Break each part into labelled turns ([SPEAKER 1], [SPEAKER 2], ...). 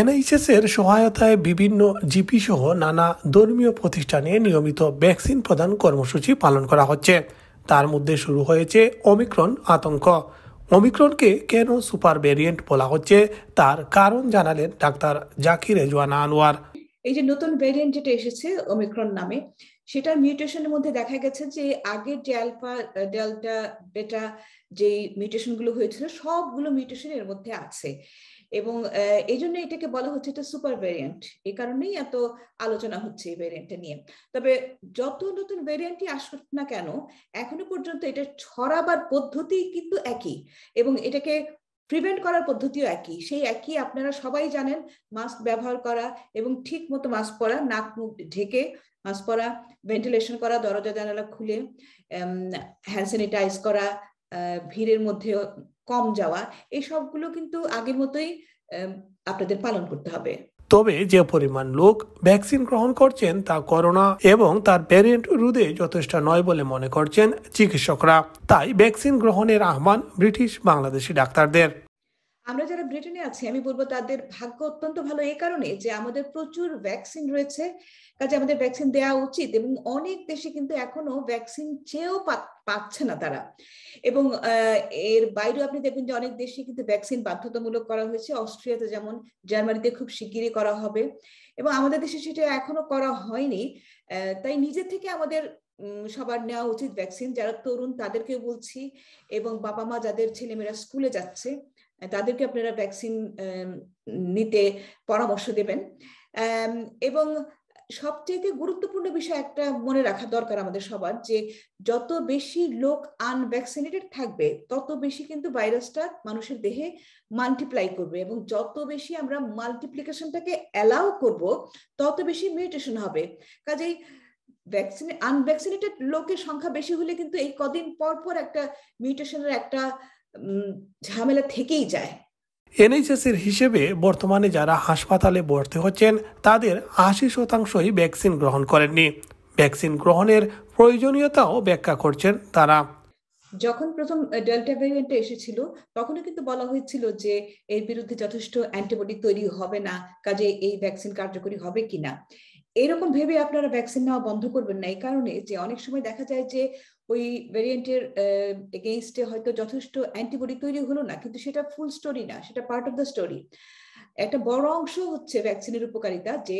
[SPEAKER 1] NHS এর সহায়তায় বিভিন্ন জিপি সহ নানা ধর্মীয় প্রতিষ্ঠানে নিয়মিত ভ্যাকসিন প্রদান কর্মসূচি পালন করা হচ্ছে। তার মধ্যে শুরু হয়েছে অমিক্রন আতঙ্ক। অমিক্রনকে কেন সুপার ভ্যারিয়েন্ট বলা হচ্ছে তার কারণ জানালেন ডাক্তার জাকির রেজওয়ানা আনোয়ার।
[SPEAKER 2] এই যে নতুন ভ্যারিয়েন্ট যেটা এসেছে ওমিক্রন নামে, সেটা মিউটেশনের মধ্যে দেখা গেছে যে আগের যে অ্যালফা ডেল্টা, বেটা যে মিউটেশনগুলো হয়েছিল, সবগুলো মিউটেশন এর মধ্যে আছে। এবং এই জন্য এটাকে বলা হচ্ছে এটা সুপার ভ্যারিয়েন্ট এই কারণেই এত আলোচনা হচ্ছে এই ভ্যারিয়েন্টটা নিয়ে। তবে যত নতুন ভ্যারিয়েন্টই আসুক না কেন, এখনও পর্যন্ত এটা ছড়াবার পদ্ধতি কিন্তু একই এবং এটাকে প্রিভেন্ট করার পদ্ধতিও একই। সেই একই আপনারা সবাই জানেন মাস্ক ব্যবহার করা এবং ঠিক মতো মাস্ক পরা, নাক মুখ ঢেকে মাস্ক পরা ভেন্টিলেশন করা, দরজা জানালা খুলে হ্যান্ড স্যানিটাইজ করা ভিড়ের মধ্যে কম যাওয়া, এই সবগুলো কিন্তু আগের মতোই আপনাদের পালন করতে হবে।
[SPEAKER 1] তবে যে পরিমাণ লোক ভ্যাকসিন গ্রহণ করছেন তা করোনা এবং তার ভ্যারিয়েন্ট রোধে যথেষ্ট নয় বলে মনে করছেন চিকিৎসকরা। তাই ভ্যাকসিন গ্রহণের আহ্বান ব্রিটিশ বাংলাদেশি ডাক্তারদের।
[SPEAKER 2] আমরা যারা ব্রিটেনে আছি, আমি বলব তাদের ভাগ্য অত্যন্ত ভালো এই কারণে যে আমাদের প্রচুর ভ্যাকসিন রয়েছে। কাজে আমাদের ভ্যাকসিন দেওয়া উচিত এবং অনেক দেশে কিন্তু এখনও ভ্যাকসিন চেয়েও পাচ্ছে না তারা। এবং এর বাইরেও আপনি দেখবেন যে অনেক দেশে কিন্তু ভ্যাকসিন বাধ্যতামূলক করা হয়েছে। অস্ট্রিয়াতে যেমন, জার্মানিতে খুব শিগগিরই করা হবে। এবং আমাদের দেশে সেটা এখনও করা হয়নি। তাই নিজে থেকে আমাদের সবার নেওয়া উচিত ভ্যাকসিন যারা তরুণ, তাদেরকেও বলছি এবং বাবা মা যাদের ছেলেমেয়েরা স্কুলে যাচ্ছে তাদেরকে আপনারা ভ্যাকসিন নিতে পরামর্শ দেবেন। এবং সবচেয়ে গুরুত্বপূর্ণ বিষয় একটা মনে রাখা দরকার আমাদের সবার, যে যত বেশি লোক আনভ্যাকসিনেটেড থাকবে, তত বেশি কিন্তু ভাইরাসটা মানুষের দেহে মাল্টিপ্লাই করবে এবং যত বেশি আমরা মাল্টিপ্লিকেশনটাকে অ্যালাউ করব, তত বেশি মিউটেশন হবে। কাজেই আনভ্যাকসিনেটেড লোকের সংখ্যা বেশি হলে কিন্তু এই কদিন পর পর একটা মিউটেশনের একটা ঝামেলা থেকেই যায়।
[SPEAKER 1] এনএইচএস এর হিসেবে বর্তমানে যারা হাসপাতালে ভর্তি হচ্ছেন তাদের আশি শতাংশই ভ্যাকসিন গ্রহণ করেননি। ভ্যাকসিন গ্রহণের প্রয়োজনীয়তাও ব্যাখ্যা করছেন তারা।
[SPEAKER 2] যখন প্রথম ডেল্টা ভ্যারিয়েন্টটা এসেছিল তখনও কিন্তু বলা হয়েছিল যে এর বিরুদ্ধে যথেষ্ট অ্যান্টিবডি তৈরি হবে না কাজে এই ভ্যাকসিন কার্যকরী হবে কিনা। এরকম ভেবে আপনারা ভ্যাকসিন নেওয়া বন্ধ করবেন না। এই কারণে যে অনেক সময় দেখা যায় যে ওই ভ্যারিয়েন্টের এগেইনস্টে হয়তো যথেষ্ট অ্যান্টিবডি তৈরি হলো না, কিন্তু সেটা ফুল স্টোরি না, সেটা পার্ট অফ দ্য স্টোরি একটা বড় অংশ হচ্ছে ভ্যাকসিনের উপকারিতা, যে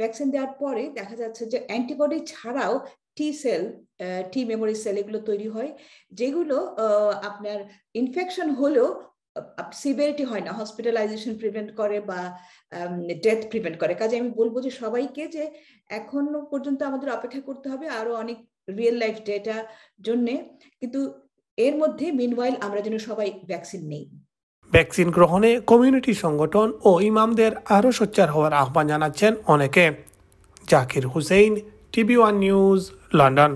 [SPEAKER 2] ভ্যাকসিন দেওয়ার পরে দেখা যাচ্ছে যে অ্যান্টিবডি ছাড়াও T cell T memory cell এগুলো তৈরি হয়, যেগুলো আপনার ইনফেকশন হলেও সিভিয়ারিটি হয় না। হসপিটালাইজেশন প্রিভেন্ট করে বা ডেথ প্রিভেন্ট করে। কাজে আমি বলব যে সবাইকে যে এখনও পর্যন্ত আমাদের অপেক্ষা করতে হবে আরও অনেক রিয়েল লাইফ ডেটা জন্যে। কিন্তু এর মধ্যে মিনওয়াইল আমরা যেন সবাই ভ্যাকসিন নেই।
[SPEAKER 1] ভ্যাকসিন গ্রহণে কমিউনিটি সংগঠন ও ইমামদের আরও সোচ্চার হওয়ার আহ্বান জানাচ্ছেন অনেকে। Zakir Hussain, TV one news, London.